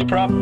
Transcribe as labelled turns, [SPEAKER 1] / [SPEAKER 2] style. [SPEAKER 1] Any problem?